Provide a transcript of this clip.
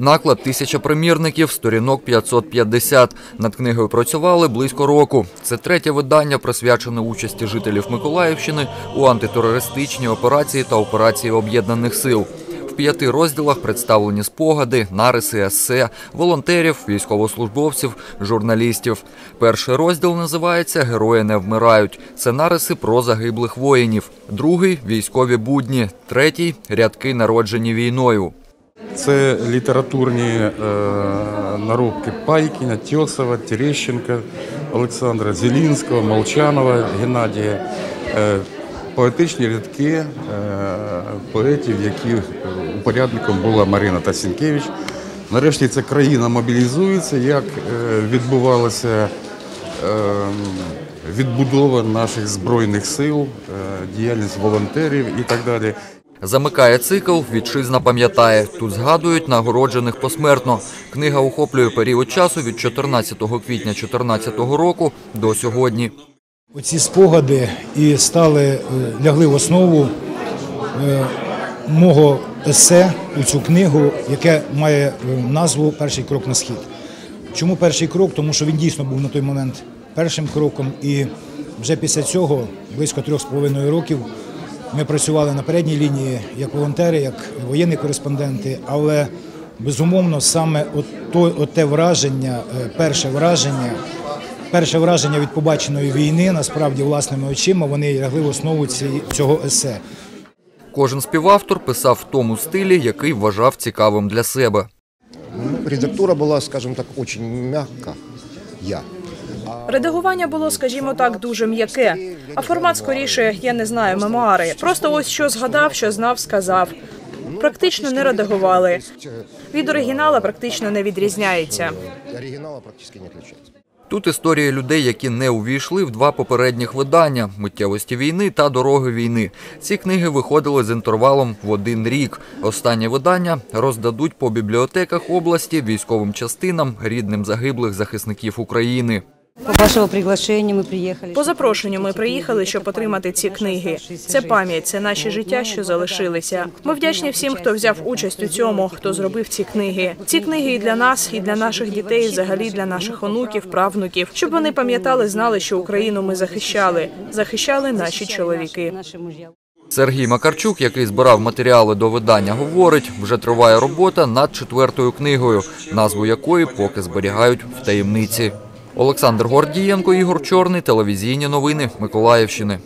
Наклад тисяча примірників, сторінок 550. Над книгою працювали близько року. Це третє видання, присвячене участі жителів Миколаївщини у антитерористичній операції та операції об'єднаних сил. В п'яти розділах представлені спогади, нариси, есе, волонтерів, військовослужбовців, журналістів. Перший розділ називається Герої не вмирають. Це нариси про загиблих воїнів. Другий військові будні. Третій рядки народжені війною. Це літературні е, наробки Пайкіна, Тьосова, Терещенка, Олександра Зелінського, Молчанова, Геннадія. Е, поетичні рядки е, поетів, які упорядником була Марина Тасінкевич. Нарешті ця країна мобілізується, як е, відбувалася е, відбудова наших збройних сил, е, діяльність волонтерів і так далі. Замикає цикл «Вітчизна пам'ятає». Тут згадують нагороджених посмертно. Книга охоплює період часу від 14 квітня 2014 року до сьогодні. Оці спогади і стали е, лягли в основу е, мого есе у цю книгу, яке має е, назву Перший крок на схід. Чому перший крок? Тому що він дійсно був на той момент першим кроком, і вже після цього, близько трьох з половиною років, ми працювали на передній лінії як волонтери, як воєнні кореспонденти, але безумовно саме от то, от те враження, е, перше враження. Перше враження від побаченої війни насправді власними очима вони лягли в основу ці- цього есе. Кожен співавтор писав в тому стилі, який вважав цікавим для себе. Ну, редактура была, скажем так, очень мягка. Я. Редагування було, скажімо так, дуже м'яке. А формат скоріше, я не знаю, мемуари. Просто ось що згадав, що знав, сказав. Практично не редагували. Від оригінала практично не відрізняється. Оригинала практически не отличается. Тут історії людей, які не увійшли в два попередніх видання миттєвості війни та дороги війни. Ці книги виходили з інтервалом в один рік. Останнє видання роздадуть по бібліотеках області, військовим частинам, рідним загиблих захисників України. По вашего приглашения мы приехали. По запрошенню ми приїхали, щоб отримати ці книги. Це пам'ять, це наші життя, що залишилися. Ми вдячні всім, хто взяв участь у цьому, хто зробив ці книги. Ці книги і для нас, і для наших дітей, і взагалі для наших онуків, правнуків, щоб вони пам'ятали, знали, що Україну ми захищали. Захищали наші чоловіки. Наши мужья. Сергій Макарчук, який збирав матеріали до видання, говорить, вже триває робота над четвертою книгою, назву якої поки зберігають в таємниці. Олександр Гордієнко, Ігор Чорний, телевізійні новини Миколаївщини.